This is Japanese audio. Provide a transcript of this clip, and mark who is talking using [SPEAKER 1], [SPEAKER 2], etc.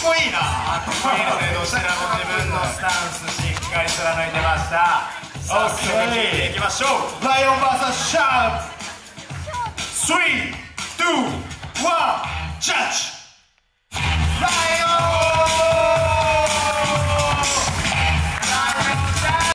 [SPEAKER 1] こいいな。かっこいいのでどちらも自分のスタンスしっかり貫いてました。さあいきましょう。
[SPEAKER 2] ライオン VS シャープ321